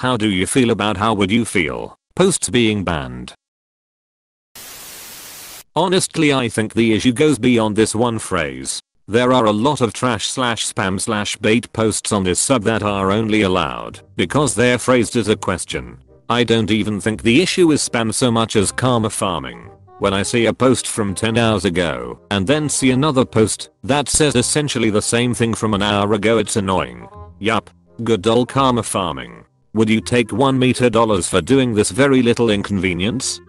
How do you feel about how would you feel? Posts being banned. Honestly I think the issue goes beyond this one phrase. There are a lot of trash slash spam slash bait posts on this sub that are only allowed because they're phrased as a question. I don't even think the issue is spam so much as karma farming. When I see a post from 10 hours ago and then see another post that says essentially the same thing from an hour ago it's annoying. Yup. Good old karma farming. Would you take 1 meter dollars for doing this very little inconvenience?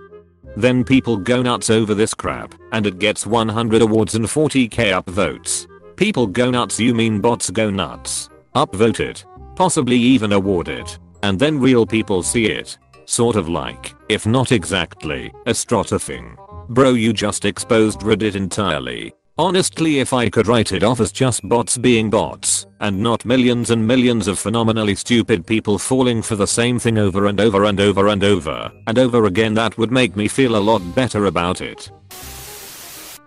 Then people go nuts over this crap, and it gets 100 awards and 40k upvotes. People go nuts you mean bots go nuts. Upvoted. Possibly even awarded. And then real people see it. Sort of like, if not exactly, a thing. Bro you just exposed Reddit entirely. Honestly if I could write it off as just bots being bots, and not millions and millions of phenomenally stupid people falling for the same thing over and over and over and over and over again that would make me feel a lot better about it.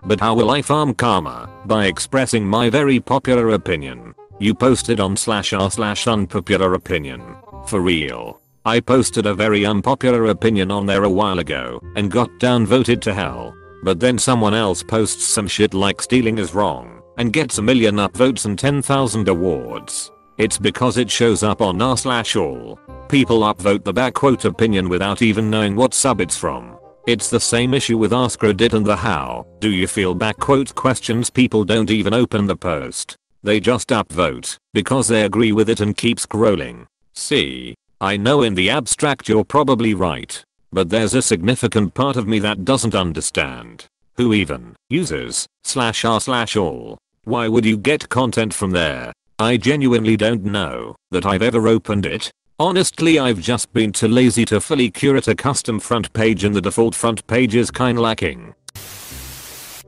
But how will I farm karma? By expressing my very popular opinion. You posted on slash r slash unpopular opinion. For real. I posted a very unpopular opinion on there a while ago and got downvoted to hell. But then someone else posts some shit like stealing is wrong and gets a million upvotes and 10,000 awards. It's because it shows up on r slash all. People upvote the back quote opinion without even knowing what sub it's from. It's the same issue with Ask Reddit and the how. Do you feel back quote questions people don't even open the post. They just upvote because they agree with it and keep scrolling. See? I know in the abstract you're probably right. But there's a significant part of me that doesn't understand. Who even uses slash r slash all? Why would you get content from there? I genuinely don't know that I've ever opened it. Honestly I've just been too lazy to fully curate a custom front page and the default front page is kinda lacking.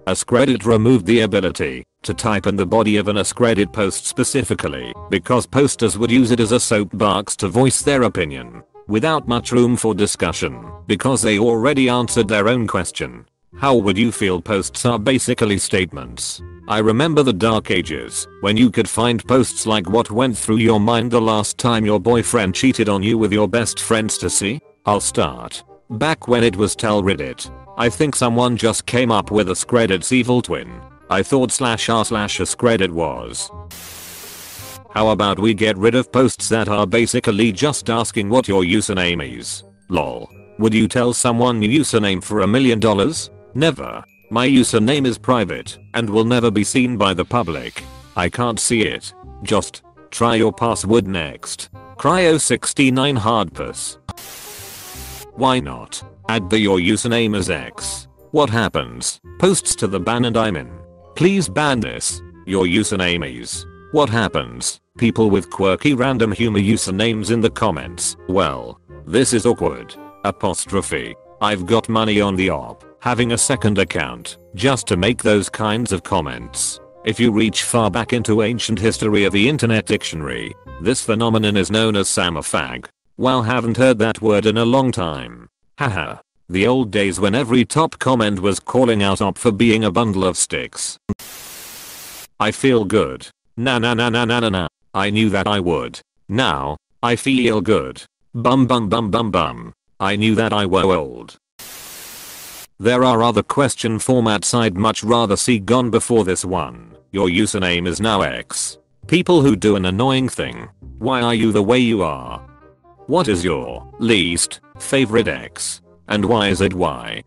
Askreddit removed the ability to type in the body of an Askreddit post specifically because posters would use it as a soapbox to voice their opinion without much room for discussion because they already answered their own question. How would you feel posts are basically statements. I remember the dark ages when you could find posts like what went through your mind the last time your boyfriend cheated on you with your best friends to see? I'll start. Back when it was tell Reddit. I think someone just came up with AskReddit's evil twin. I thought slash r slash AskReddit was. How about we get rid of posts that are basically just asking what your username is? Lol. Would you tell someone your username for a million dollars? Never. My username is private and will never be seen by the public. I can't see it. Just try your password next. Cryo69 hardpass. Why not? Add the your username as X. What happens? Posts to the ban and I'm in. Please ban this. Your username is. What happens? People with quirky random humor usernames in the comments. Well, this is awkward. Apostrophe. I've got money on the op, having a second account, just to make those kinds of comments. If you reach far back into ancient history of the internet dictionary, this phenomenon is known as samofag. Wow haven't heard that word in a long time. Haha. The old days when every top comment was calling out op for being a bundle of sticks. I feel good. Na na na na na na na. I knew that I would. Now, I feel good. Bum bum bum bum bum. I knew that I were old. There are other question formats I'd much rather see gone before this one. Your username is now X. People who do an annoying thing. Why are you the way you are? What is your least favorite X? And why is it Y?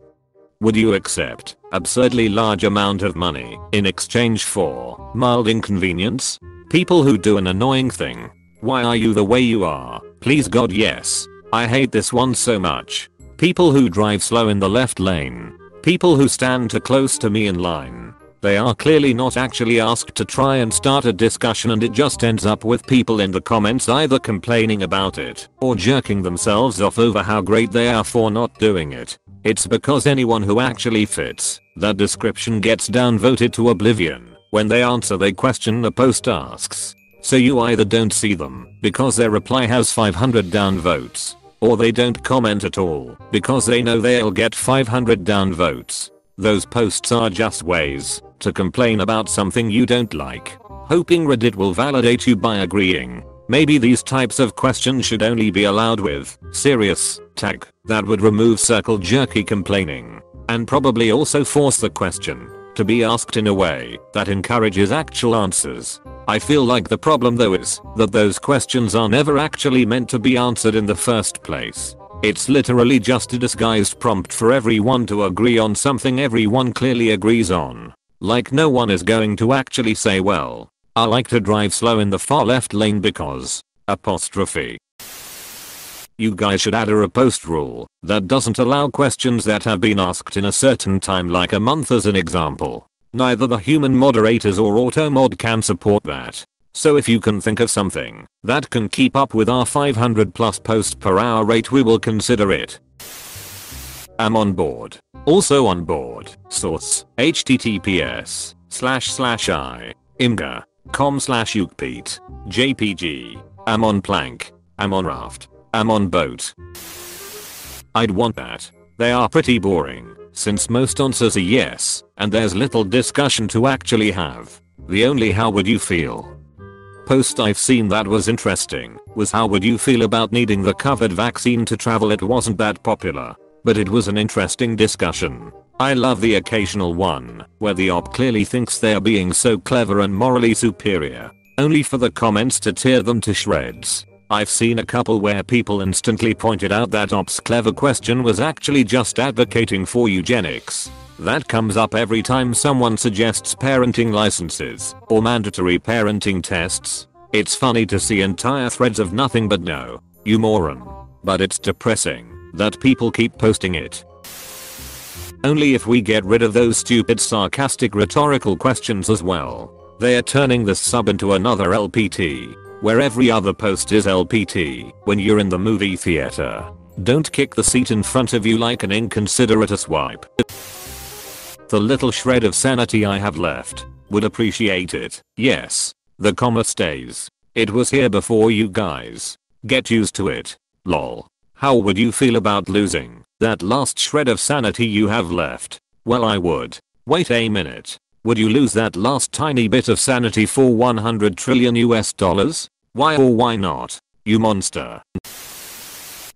Would you accept absurdly large amount of money in exchange for mild inconvenience? People who do an annoying thing. Why are you the way you are? Please god yes. I hate this one so much. People who drive slow in the left lane. People who stand too close to me in line. They are clearly not actually asked to try and start a discussion and it just ends up with people in the comments either complaining about it or jerking themselves off over how great they are for not doing it. It's because anyone who actually fits that description gets downvoted to oblivion. When they answer the question the post asks. So you either don't see them because their reply has 500 downvotes, or they don't comment at all because they know they'll get 500 downvotes. Those posts are just ways to complain about something you don't like, hoping Reddit will validate you by agreeing. Maybe these types of questions should only be allowed with serious tag that would remove circle jerky complaining and probably also force the question to be asked in a way that encourages actual answers. I feel like the problem though is that those questions are never actually meant to be answered in the first place. It's literally just a disguised prompt for everyone to agree on something everyone clearly agrees on. Like no one is going to actually say well, I like to drive slow in the far left lane because apostrophe. You guys should add a repost rule that doesn't allow questions that have been asked in a certain time like a month as an example. Neither the human moderators or AutoMod can support that. So if you can think of something that can keep up with our 500 plus post per hour rate we will consider it. I'm on board. Also on board. Source. https slash slash i imgur com slash ukpete jpg. I'm on plank. I'm on raft. I'm on boat. I'd want that. They are pretty boring, since most answers are yes, and there's little discussion to actually have. The only how would you feel post I've seen that was interesting was how would you feel about needing the covid vaccine to travel it wasn't that popular. But it was an interesting discussion. I love the occasional one where the op clearly thinks they're being so clever and morally superior. Only for the comments to tear them to shreds. I've seen a couple where people instantly pointed out that Op's clever question was actually just advocating for eugenics. That comes up every time someone suggests parenting licenses or mandatory parenting tests. It's funny to see entire threads of nothing but no, you moron. But it's depressing that people keep posting it. Only if we get rid of those stupid sarcastic rhetorical questions as well. They are turning this sub into another LPT where every other post is LPT when you're in the movie theater. Don't kick the seat in front of you like an inconsiderate swipe. The little shred of sanity I have left would appreciate it. Yes, the comma stays. It was here before you guys. Get used to it. Lol. How would you feel about losing that last shred of sanity you have left? Well I would. Wait a minute. Would you lose that last tiny bit of sanity for 100 trillion US dollars? Why or why not? You monster.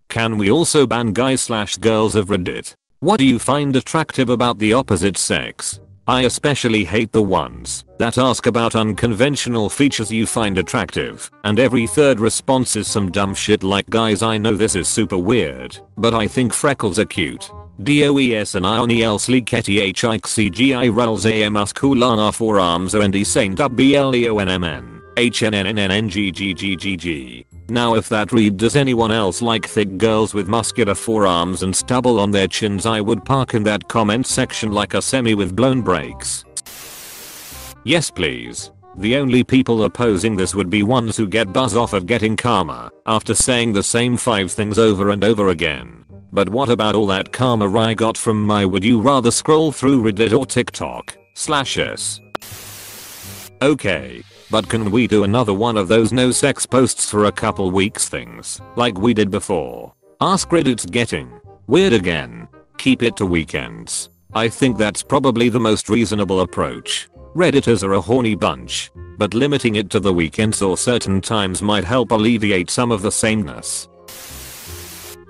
Can we also ban guys slash girls of Reddit? What do you find attractive about the opposite sex? I especially hate the ones that ask about unconventional features you find attractive and every third response is some dumb shit like guys I know this is super weird but I think freckles are cute. DOES and Ioni El Sleeketi HICGI Rulz AMS Kulana forearms OND BLEONMN HNNNNGGGGG. Now if that read does anyone else like thick girls with muscular forearms and stubble on their chins I would park in that comment section like a semi with blown brakes. Yes please. The only people opposing this would be ones who get buzz off of getting karma after saying the same 5 things over and over again. But what about all that karma I got from my would you rather scroll through Reddit or TikTok slash s. Okay, but can we do another one of those no sex posts for a couple weeks things like we did before? Ask Reddit's getting weird again. Keep it to weekends. I think that's probably the most reasonable approach. Redditors are a horny bunch, but limiting it to the weekends or certain times might help alleviate some of the sameness.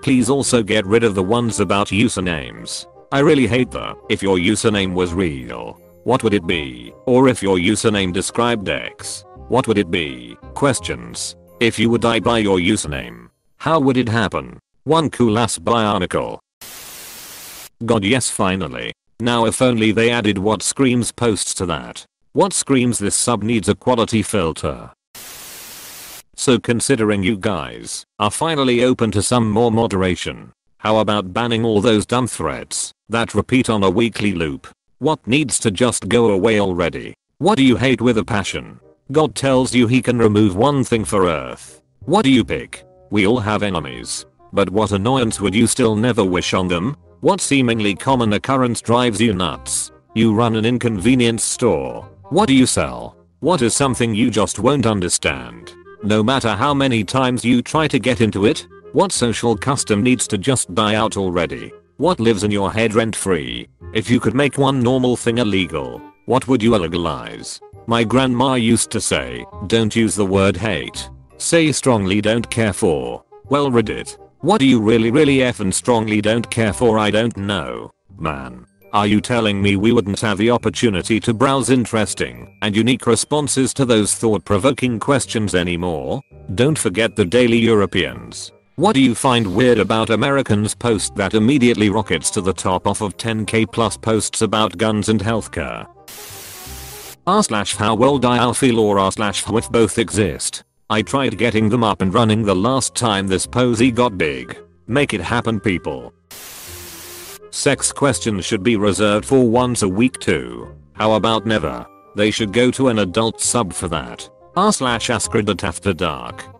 Please also get rid of the ones about usernames. I really hate the if your username was real. What would it be? Or if your username described X. What would it be? Questions. If you would die by your username. How would it happen? One cool ass bionicle. God yes finally. Now if only they added what screams posts to that. What screams this sub needs a quality filter. So considering you guys are finally open to some more moderation, how about banning all those dumb threats that repeat on a weekly loop? What needs to just go away already? What do you hate with a passion? God tells you he can remove one thing for earth. What do you pick? We all have enemies. But what annoyance would you still never wish on them? What seemingly common occurrence drives you nuts? You run an inconvenience store. What do you sell? What is something you just won't understand? No matter how many times you try to get into it, what social custom needs to just die out already? What lives in your head rent free? If you could make one normal thing illegal, what would you legalize? My grandma used to say, don't use the word hate. Say strongly don't care for. Well Reddit. What do you really really effing strongly don't care for I don't know. Man. Are you telling me we wouldn't have the opportunity to browse interesting and unique responses to those thought-provoking questions anymore? Don't forget the Daily Europeans. What do you find weird about Americans post that immediately rockets to the top off of 10k plus posts about guns and healthcare? r slash how well feel or r slash if both exist. I tried getting them up and running the last time this posy got big. Make it happen people. Sex questions should be reserved for once a week too. How about never? They should go to an adult sub for that. r slash after dark.